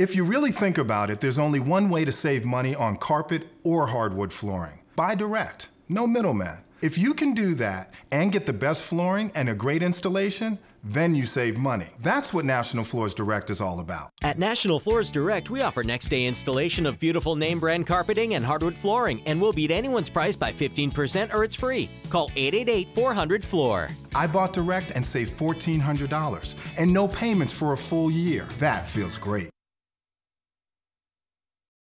If you really think about it, there's only one way to save money on carpet or hardwood flooring buy direct, no middleman. If you can do that and get the best flooring and a great installation, then you save money. That's what National Floors Direct is all about. At National Floors Direct, we offer next day installation of beautiful name brand carpeting and hardwood flooring, and we'll beat anyone's price by 15% or it's free. Call 888 400 Floor. I bought direct and saved $1,400 and no payments for a full year. That feels great.